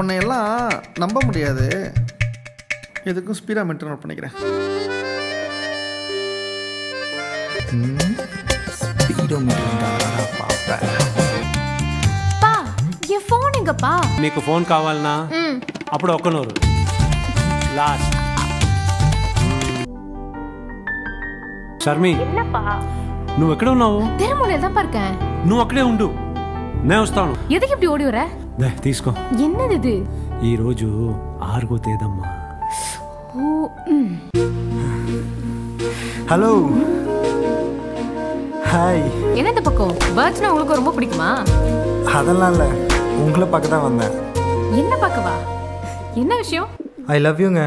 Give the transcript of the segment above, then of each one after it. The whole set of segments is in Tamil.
உன்னை எல்லாம் நம்ப முடியாது எதுக்கும் ஸ்பீடாக மெயின்டைன் நோட் பண்ணிக்கிறேன் పా ఏ ఫోన్ ఇంకప్పా మీకు ఫోన్ కావాలనా అప్పుడు ఒక్క నూరు లాస్ట్ షర్మి నువ్వు ఎక్కడ ఉన్నావు திருமூலையில் தான் இருக்கேன் నువ్వు అక్కడే ఉండు నేను వస్తాను எதுக்கு இப்படி ஓடி வர దే, తీసుకో என்னது இது ఈ రోజు ఆరుగో తేదమ్మా ஓ ம். ஹலோ ஹாய் என்ன இந்த பக்கம் பேர்ட்ஸ்னா உங்களுக்கு ரொம்ப பிடிக்குமா அதெல்லாம் இல்லை உங்களை பார்க்க தான் வந்தேன் என்ன பார்க்கவா என்ன விஷயம் ஐ லவ் யூங்க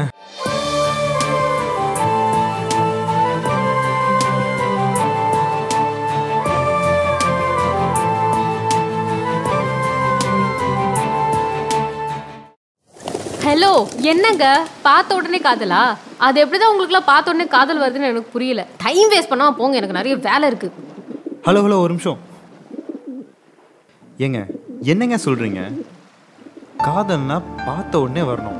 ஹலோ என்னங்க? பார்த்த உடனே காதலா? அது எப்படிதான் உங்களுக்குலாம் பார்த்த உடனே காதல் வருதுன்னு எனக்கு புரியல. டைம் வேஸ்ட் பண்ணாம போங்க எனக்கு நிறைய வேலை இருக்கு. ஹலோ ஹலோ ஒரு நிமிஷம். ஏங்க என்னங்க சொல்கிறீங்க காதல்னா பார்த்த உடனே வரணும்.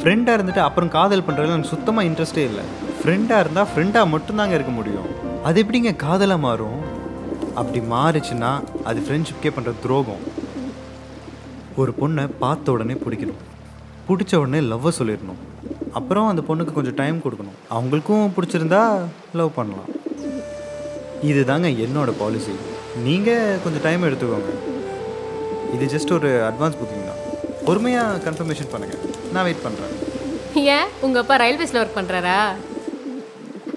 ஃப்ரெண்டாக இருந்துட்டு அப்புறம் காதல் பண்ணுறதுல எனக்கு சுத்தமாக இன்ட்ரெஸ்டே இல்லை. ஃப்ரெண்டாக இருந்தால் ஃப்ரெண்டாக மட்டும்தாங்க இருக்க முடியும். அது எப்படிங்க காதலாக மாறும்? அப்படி மாறுச்சுன்னா அது ஃப்ரெண்ட்ஷிப்கே பண்ணுற துரோகம். ஒரு பொண்ணை பார்த்த உடனே பிடிக்கணும். பிடிச்ச உடனே லவ்வை சொல்லிடணும். அப்புறம் அந்த பொண்ணுக்கு கொஞ்சம் டைம் கொடுக்கணும். அவங்களுக்கும் பிடிச்சிருந்தா லவ் பண்ணலாம். இதுதாங்க என்னோட பாலிசி நீங்கள் கொஞ்சம் டைம் எடுத்துக்கோங்க. இது ஜஸ்ட் ஒரு அட்வான்ஸ் புக்கிங் தான். பொறுமையாக கன்ஃபர்மேஷன் பண்ணுங்கள் நான் வெயிட் பண்ணுறேன் ஏன்? உங்க அப்பா ரயில்வேஸ்ல ஒர்க் பண்றாரா?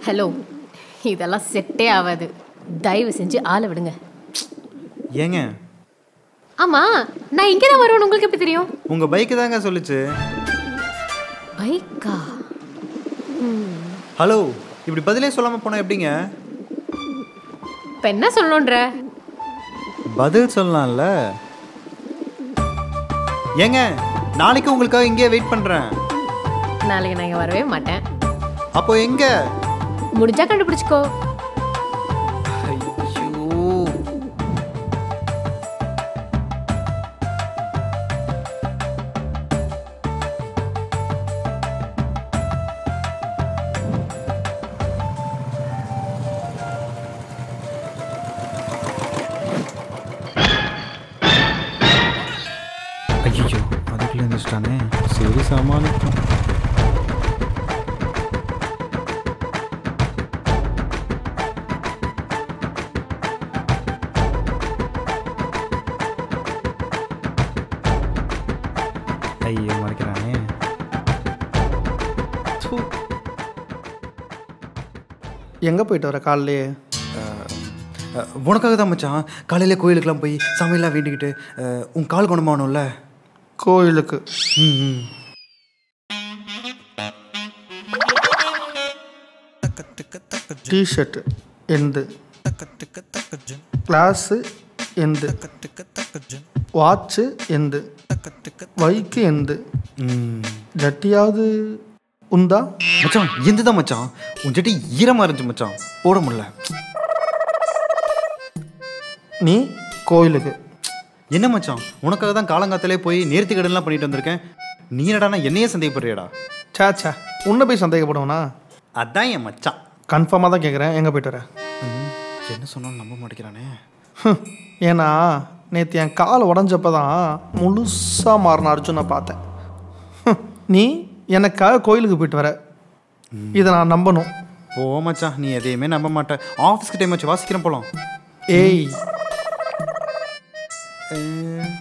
ஹலோ இதெல்லாம் செட்டே ஆகாது. தயவு செஞ்சு ஆளை விடுங்க. ஏங்க? ஆமா நான் இங்கே தான் வருவேன் உங்களுக்கு எப்படி தெரியும்? உங்கள் பைக்கு தாங்க சொல்லுச்சு. பைக்கா ஹலோ இப்படி பதிலே சொல்லாமல் போனால் எப்படிங்க? இப்போ என்ன சொல்லணுன்ற? பதில் சொல்லலாம்ல. ஏங்க நாளைக்கு உங்களுக்காக இங்கேயே வெயிட் பண்ணுறேன் நாளைக்கு நான் இங்கே வரவே மாட்டேன். அப்போ எங்க? முடிஞ்சா கண்டுபிடிச்சிக்கோ. எங்கே போயிட்டு வர காலையிலேயே உனக்காக தான் மச்சான். காலையில கோயிலுக்கெல்லாம் போய் சாமியெல்லாம் வேண்டிக்கிட்டு உன் கால் குணமாகணும்ல கோயிலுக்கு. ம் ம். டிஷர்ட் எந்து கிளாஸு எந்து வாட்சு எந்து பைக்கு எந்து ம். ஜட்டியாவது உந்தா மச்சான் எந்த தான் மச்சான்? உன் ஜட்டி ஈரமாக இருந்துச்சு மச்சான். போட முடியல. நீ கோயிலுக்கு. என்ன மச்சான்? உனக்காக தான் காலங்காத்தாலே போய் நேர்த்தி கடன்லாம் பண்ணிட்டு வந்திருக்கேன். நீ என்னடானா என்னையே சந்தேகப்படுறியாடா. சே சே உன்னை போய் சந்தேகப்படுவேனா? அதான் என் மச்சான். கன்ஃபார்மாக தான் கேட்குறேன் எங்கே போயிட்டு வர? என்ன சொன்னாலும் நம்ப மாட்டேங்கிறானே. ஏன்னா நேற்று என் கால் உடஞ்சப்ப தான் முழுசாக மாறின அர்ஜுனை பார்த்தேன். நீ எனக்காக கோயிலுக்கு போயிட்டு வர. இதை நான் நம்பணும். ஓ மச்சான் நீ எதையுமே நம்ப மாட்ட. ஆஃபீஸ்க்கு டைம் வச்சு வாசிக்கிறேன் போலாம். ஏய்.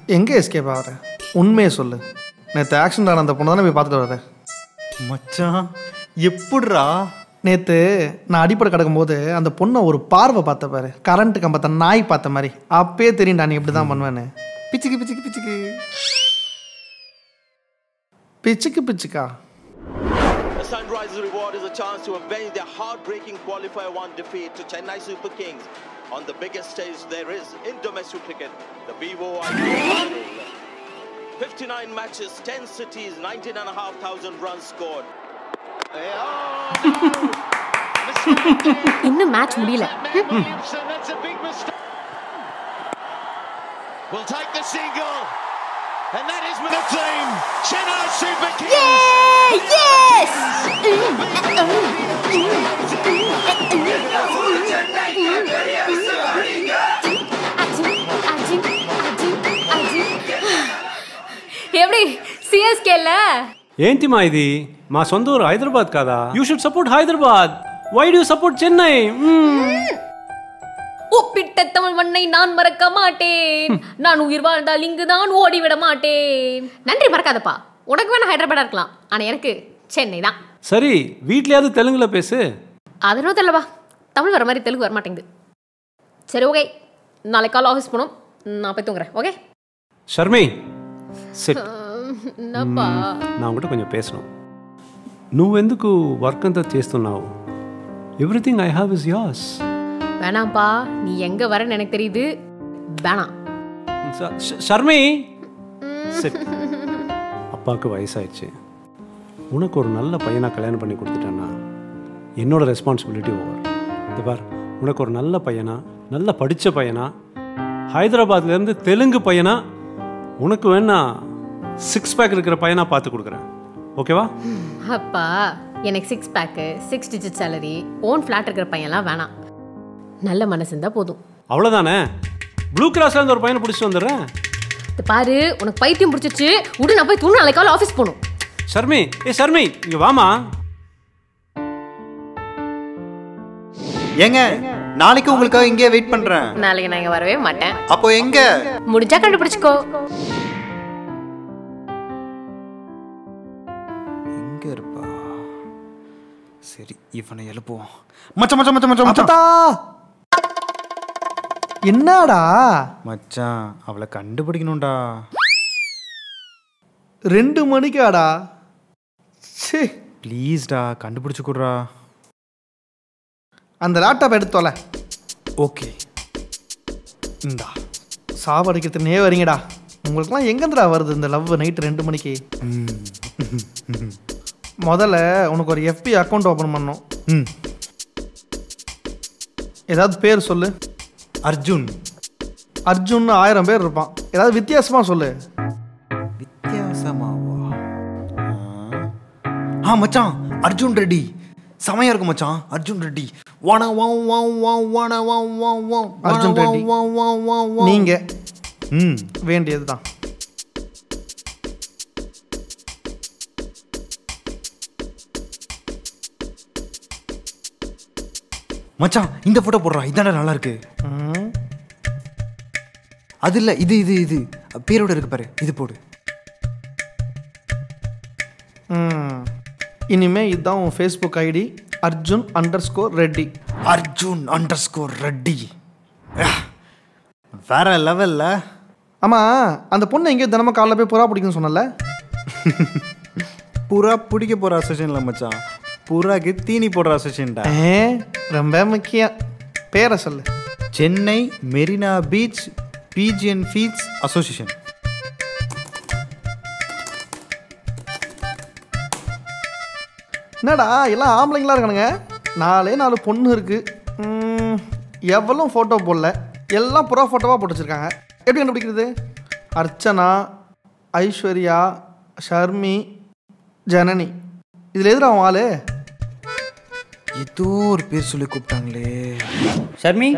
எங்கே எஸ்கேப் ஆகிற? உண்மையை சொல்லு. நேற்று ஆக்சிடென்ட் ஆன அந்த பொண்ணு தானே போய் பார்த்துட்டு வர மச்சான் எப்படிரா நேற்று நான் அடிப்படை கிடக்கும்போது அந்த பொண்ணை ஒரு பார்வை பார்த்த பாரு. கரண்ட் கம்பத்தை நாய் பார்த்த மாதிரி. அப்பயே தெரியும்டா நீ இப்படி தான் பண்ணுவேன்னு. பிச்சுக்கு பிச்சுக்கு பிச்சுக்கு. பிச்சுக்கு பிச்சுக்கா The Sunrisers reward is a chance to avenge their heartbreaking qualifier one defeat to Chennai Super Kings on the biggest stage there is in domestic cricket, the Vivo IPL. 59 matches, 10 cities, 19,500 runs scored. இன்னும் மேட்ச் முடியல Williamson, that's a big mistake. Will take the single. And that is with a team, Chennai Super Kings. Yeah! Yes! எப்படி சிஎஸ்கேல ఏంటిమా ఇది మా సొంత ఊరు హైదరాబాద్ కదా you should support Hyderabad why do support Chennai ஒப்பிட்ட Tamil மண்ணை நான் மறக்க மாட்டேன் நான் உயிர் வாழ்ந்தால் இங்கு நான் ஓடிவிட மாட்டேன் நன்றி மறக்காதப்பா உனக்கு வேணா ஹைதராபாடா இருக்கலாம் ஆனா எனக்கு சென்னை தான் சரி வீட்லயாவது தெலுங்குல பேசு அதனும் தெரியலப்பா தமிழ் வர மாதிரி தெலுங்கு வர மாட்டேங்குது சரி ஓகே நாளைக்கு காலை ஆஃபீஸ் போகணும் நான் போய் தூங்குறேன் ஓகே ஷர்மி సెట్ என்னப்பா నా ఒకటి కొంచెం పేసను నువ్వెందుకు వర్క్ అంతా చేస్తున్నావు everything I have is as வேணாம்ப்பா நீ எங்க வரேன்னு எனக்கு தெரியுது. வேணாம். ஷர்மி அப்பாவுக்கு வயசாயிடுச்சு. உனக்கு ஒரு நல்ல பையனா கல்யாணம் பண்ணி கொடுத்துட்டேன்னா என்னோட ரெஸ்பான்சிபிலிட்டி ஓவர் இது பார் உனக்கு ஒரு நல்ல பையனா நல்ல படித்த பையனா ஹைதராபாத்லேருந்து தெலுங்கு பையனா உனக்கு வேணா சிக்ஸ் பேக் இருக்கிற பையனா பார்த்து கொடுக்குறேன். ஓகேவா அப்பா எனக்கு six pack six digit salary own flat இருக்கிற பையன்லாம் வேணாம். நல்ல மனசு இருந்தால் போதும். அவ்வளோதானே ப்ளூ கிராஸ்லேருந்து ஒரு பையனை பிடிச்சிட்டு வந்துடுறேன். இது பாரு உனக்கு பைத்தியம் பிடிச்சிச்சு விடு நான் போய் தூண் நாளைக்கு காலை ஆஃபீஸ் போகணும். ஷர்மி ஏ ஷர்மி இங்கே வாமா. ஏங்க நாளைக்கு உங்களுக்காக இங்கே வெயிட் பண்றேன். நாளைக்கு நான் இங்கே வரவே மாட்டேன். அப்போ எங்க? முடிஞ்சா கண்டுபிடிச்சிக்கோ. எங்க இருப்பா? சரி இவனை எழுப்புவோம். மச்சான் மச்சான் மச்சான் மச்சான். அப்பத்தா! என்னடா? மச்சான் அவளை கண்டுபிடிக்கணும்டா. ரெண்டு மணிக்காடா? சே ப்ளீஸ்டா கண்டுபிடிச்சு கொடுறா. அந்த லேப்டாப் எடுத்தோல ஓகே. இந்தா சாவடிக்கிறது நே வரீங்கடா. உங்களுக்குலாம் எங்கேருந்துடா வருது இந்த லவ் நைட்டு ரெண்டு மணிக்கு? முதல்ல உனக்கு ஒரு எஃபி அக்கௌண்ட் ஓப்பன் பண்ணோம் ம். ஏதாவது பேர் சொல்லு. அர்ஜுன். அர்ஜுன் ஆயிரம் பேர் இருப்பான். ஏதாவது வித்தியாசமாக சொல்லு. வித்தியாசமாவா? ஆ. மச்சான். அர்ஜுன் ரெட்டி. செமையா இருக்கும் மச்சான். அர்ஜுன் ரெட்டி. வான வா வா வா வான வா வா வா அர்ஜுன் ரெட்டி. நீங்கள் ம் வேண்டியது மச்சான் இந்த போட்டோ போடுறா. இதாண்டா நல்லா இருக்கு. அது இல்ல இது இது இது. பேரோட இருக்கு பாரு. இது போடு. இனிமே இதுதான் உன் Facebook ID Arjun underscore Reddy Arjun underscore Reddy வேற லெவல்ல ஆமாம் அந்த பொண்ணு எங்கேயோ தினமும் காலைல போய் புறா பிடிக்குன்னு சொன்னல புறா பிடிக்க போற அசோசியன்ல மச்சான். புறாக்கு தீனி போடுற அசோசியன்டா ரொம்ப முக்கியம். பேரை சொல்லு. Chennai Marina beach பிஜிஎன் feeds association. என்னடா எல்லாம் ஆம்பளைங்களா இருக்கானுங்க? நாலே நாலு பொண்ணு இருக்கு. ம், எவ்வளவும் ஃபோட்டோ போடல. எல்லாம் புறா ஃபோட்டோவாக போட்டு வச்சிருக்காங்க. எப்படி கண்டுபிடிக்கிறது? அர்ச்சனா ஐஸ்வர்யா ஷர்மி ஜனனி. இதில் எதிர அவன் ஆளு? ஏதோ ஒரு பேர் சொல்லி கூப்பிட்டாங்களே. ஷர்மி?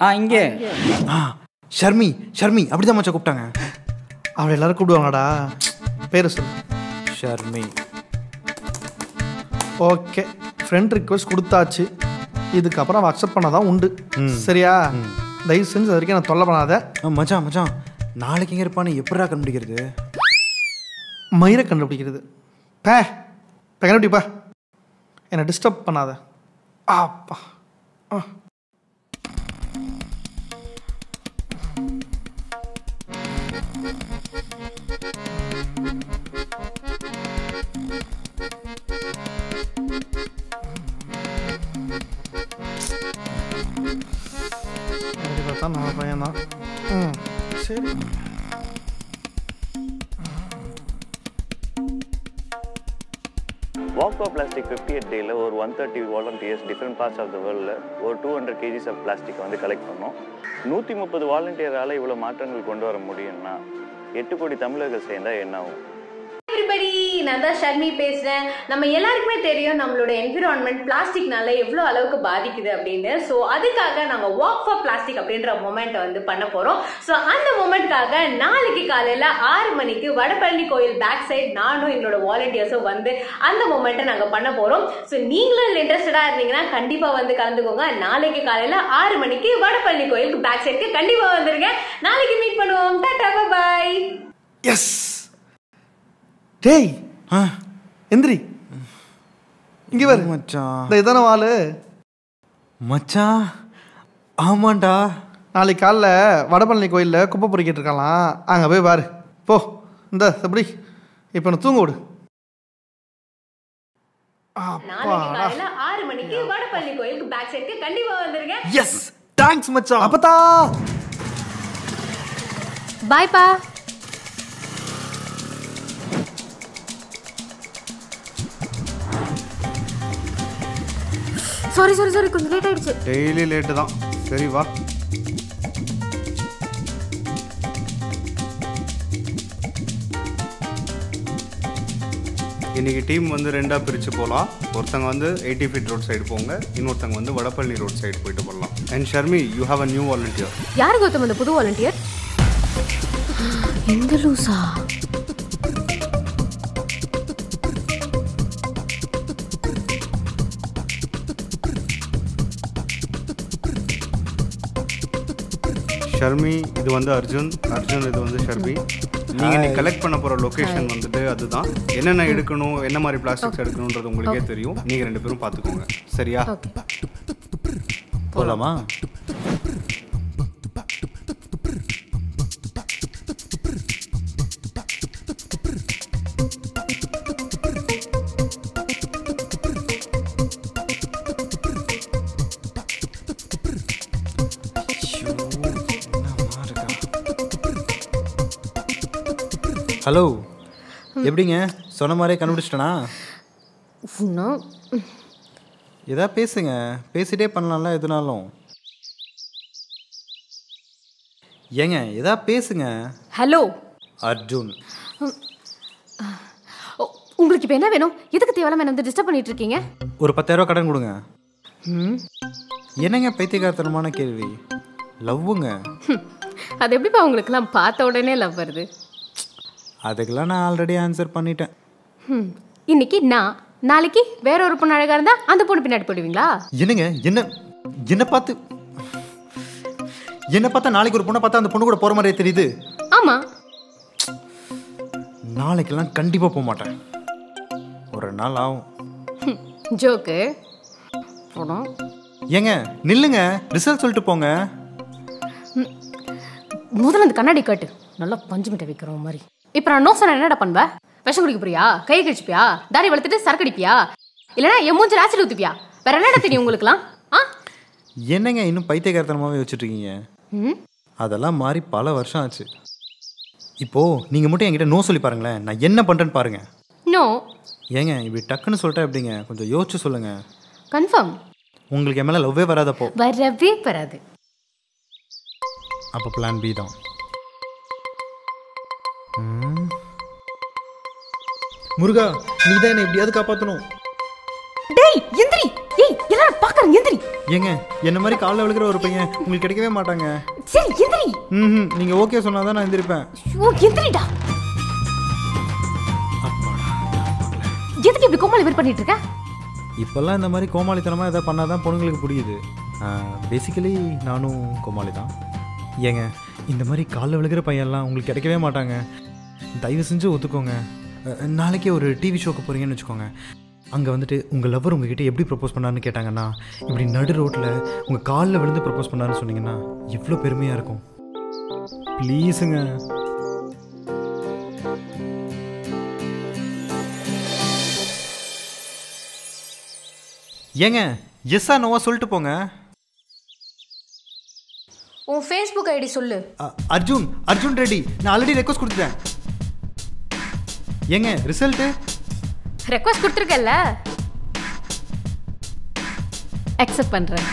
ஆ இங்கே. ஆ ஷர்மி ஷர்மி அப்படிதான் மச்சான் கூப்பிட்டாங்க. அவளை எல்லாரும் கூப்பிடுவாங்கடா பேர் சொல்லு. ஷர்மி. ஓகே ஃப்ரெண்ட் ரிக்வெஸ்ட் கொடுத்தாச்சு. இதுக்கப்புறம் அவன் அக்செப்ட் பண்ணாதான் உண்டு. சரியா? தயவு செஞ்சு அது வரைக்கும் நான் தொல்லை பண்ணாத. மச்சான் மச்சான். நாளைக்கு எங்கே இருப்பான்னு எப்படா கண்டுபிடிக்கிறது? மயிரை கண்டுபிடிக்கிறது. பே கண்டுபிடிப்பா என்னை டிஸ்டர்ப் பண்ணாத. ஆப்பா ஆ எப்படி பார்த்தா நம்ம பையன்தான் ம் வாக்கோ பிளாஸ்டிக் ஃபிஃப்டி எயிட் டேயில் ஒரு one thirty volunteers different parts of the வேர்ல்டில் ஒரு two hundred KGs of plastic வந்து கலெக்ட் பண்ணோம். நூற்றி முப்பது வாலண்டியரால் இவ்வளோ மாற்றங்கள் கொண்டு வர முடியும்னா எட்டு கோடி தமிழர்கள் சேர்ந்தால் என்ன ஆகும்? எவ்ரிபடி நான் தான் ஷர்மி பேசுகிறேன் நம்ம எல்லாருக்குமே தெரியும் நம்மளோட என்விரான்மெண்ட் பிளாஸ்டிக்னால எவ்வளோ அளவுக்கு பாதிக்குது அப்படின்னு. ஸோ அதுக்காக நாங்கள் வாக் ஃபார் பிளாஸ்டிக் அப்படின்ற மூமெண்ட்டை வந்து பண்ண போகிறோம் ஸோ அந்த மூமெண்ட்காக நாளைக்கு காலையில் ஆறு மணிக்கு வடபழனி கோயில் பேக் சைட் நானும் என்னோட வாலண்டியர்ஸும் வந்து அந்த மூமெண்ட்டை நாங்கள் பண்ண போகிறோம் ஸோ நீங்களும் இன்ட்ரெஸ்டடாக இருந்தீங்கன்னா கண்டிப்பாக வந்து கலந்துக்கோங்க. நாளைக்கு காலையில் ஆறு மணிக்கு வடபழனி கோயிலுக்கு பேக் சைடுக்கு கண்டிப்பாக வந்துருங்க. நாளைக்கு மீட் பண்ணுவோம். டாட்டா பாய் எஸ் டேய் ஆ. எந்திரி. இங்கே பாரு மச்சான் இந்த இதான வாளு. மச்சான் ஆமாண்டா. நாளைக்கு காலைல வடபழனி கோயிலில் குப்பை பொறிக்கிட்டு இருக்கலாம் அங்கே போய் பாரு. போ இந்த எப்படி இப்போ நான் தூங்க விடு. நாளைக்கு அப்பாடா. காலையில ஆறு மணிக்கு வடபழனி கோயிலுக்கு பேக் சைடுக்கு கண்டிப்பா வந்துருங்க எஸ் தேங்க்ஸ் மச்சான். அப்பத்தா. பாய்ப்பா சாரி சாரி சாரி கொஞ்சம் லேட் ஆயிடுச்சு. டெய்லி லேட்டு தான். சரி வா. இன்னைக்கு டீம் வந்து ரெண்டாக பிரித்து போகலாம் ஒருத்தங்க வந்து எயிட்டி ஃபீட் ரோட் சைடு போங்க. இன்னொருத்தங்க வந்து வடபழனி ரோட் சைடு போயிட்டு போகலாம் and Sharmi you have a new volunteer யாரு கௌதம் அந்த புது வாலண்டியர் எங்க லூசா? ஷர்மி இது வந்து அர்ஜுன். அர்ஜுன் இது வந்து ஷர்மி. நீங்கள் இன்னைக்கு கலெக்ட் பண்ண போகிற லொக்கேஷன் வந்துட்டு அதுதான். என்னென்ன எடுக்கணும் என்ன மாதிரி பிளாஸ்டிக்ஸ் எடுக்கணுன்றது உங்களுக்கே தெரியும். நீங்கள் ரெண்டு பேரும் பார்த்துக்கோங்க. சரியா? போலாமா? ஹலோ எப்படிங்க? சொன்ன மாதிரியே கண்டுபிடிச்சிட்டனா? ஏதா பேசுங்க. பேசிட்டே பண்ணலாம்ல எதுனாலும். ஏங்க ஏதா பேசுங்க. ஹலோ அர்ஜுன். உங்களுக்கு இப்போ என்ன வேணும்? எதுக்கு தேவையில்லாம என்ன வந்து டிஸ்டர்ப் பண்ணிட்டு இருக்கீங்க ஒரு பத்தாயிரம் கடன் கொடுங்க. என்னங்க பைத்தியகாரத்தனமான கேள்வி? லவ்வுங்க. அது எப்படிப்பா உங்களுக்குலாம் பார்த்த உடனே லவ் வருது? அதுக்கெல்லாம் நான் ஆல்ரெடி ஆன்சர் பண்ணிட்டேன். இன்னைக்கு நான் நாளைக்கு வேற ஒரு பொண்ணு அழகா இருந்தா அந்த பொண்ணு பின்னாடி போடுவீங்களா? என்னங்க என்ன என்ன பார்த்து என்ன பார்த்தா நாளைக்கு ஒரு பொண்ணை பார்த்தா அந்த பொண்ணு கூட போகிற மாதிரியே தெரியுது. ஆமா. நாளைக்கெல்லாம் கண்டிப்பாக போக மாட்டேன். ஒரு நாள் ஆகும். ஜோக்கு. போனோம் ஏங்க நில்லுங்க ரிசல்ட் சொல்லிட்டு போங்க. முதல்ல அந்த கண்ணாடி காட்டு. நல்லா பஞ்சு மிட்டை வைக்கிற மாதிரி. இப்போ நான் நோ சொன்ன என்னடா பண்ணுவ? விஷம் குடிக்க போறியா? கை கழிச்சுப்பியா? தாடி வளர்த்துட்டு சரக்கு அடிப்பியா? இல்லைன்னா என் மூஞ்சில் ஆசிட் ஊத்துப்பியா? வேற என்னடா தெரியும் உங்களுக்குலாம் ஆ? என்னங்க இன்னும் பைத்தியகாரத்தனமாகவே வச்சுட்டு இருக்கீங்க ம்? அதெல்லாம் மாறி பல வருஷம் ஆச்சு. இப்போது நீங்கள் மட்டும் என்கிட்ட நோ சொல்லி பாருங்களேன். நான் என்ன பண்ணுறேன்னு பாருங்க. நோ. ஏங்க இப்படி டக்குன்னு சொல்லிட்டா எப்படிங்க? கொஞ்சம் யோசிச்சு சொல்லுங்க. கன்ஃபார்ம். உங்களுக்கு என் மேலே லவ்வே வராதப்போ. வரவே வராது. அப்போ பிளான் பி தான். முருகா நீ தான் என்னை எப்படியாவது காப்பாற்றணும் டேய் எந்திரி. ஏய் எல்லாரும் பார்க்கறேன் எந்திரி. ஏங்க என்ன மாதிரி காலைல விழுகிற ஒரு பையன் உங்களுக்கு கிடைக்கவே மாட்டாங்க. சரி எந்திரி. ம் நீங்கள் ஓகே சொன்னால் தான் நான் எந்திரிப்பேன். ஓ எந்திரிடா. எதுக்கு இப்படி கோமாளி வேறு பண்ணிட்டு இருக்க இப்போல்லாம் இந்த மாதிரி கோமாளித்தனமாக எதாவது பண்ணால் தான் பொண்ணுங்களுக்கு புரியுது. பேசிக்கலி நானும் கோமாளி தான் ஏங்க இந்த மாதிரி காலைல விழுகிற பையன்லாம் உங்களுக்கு கிடைக்கவே மாட்டாங்க. தயவு செஞ்சு ஒத்துக்கோங்க. நாளைக்கே ஒரு டிவி ஷோக்கு போகிறீங்கன்னு வச்சுக்கோங்க. அங்கே வந்துட்டு உங்கள் லவர் உங்ககிட்ட எப்படி ப்ரப்போஸ் பண்ணாருன்னு கேட்டாங்கன்னா இப்படி நடு ரோட்டில் உங்கள் காலில் விழுந்து ப்ரப்போஸ் பண்ணாருன்னு சொன்னீங்கன்னா எவ்வளோ பெருமையாக இருக்கும். ப்ளீஸுங்க ஏங்க எஸ்ஸா நோவா சொல்லிட்டு போங்க. உன் ஃபேஸ்புக் ஐடி சொல்லு. அர்ஜுன் அர்ஜுன் ரெட்டி நான் ஆல்ரெடி ரெக்வஸ்ட் கொடுத்துட்டேன். ஏங்க ரிசல்ட்டு ரெக்வஸ்ட் கொடுத்துருக்கல்ல? அக்செப்ட் பண்றேன்.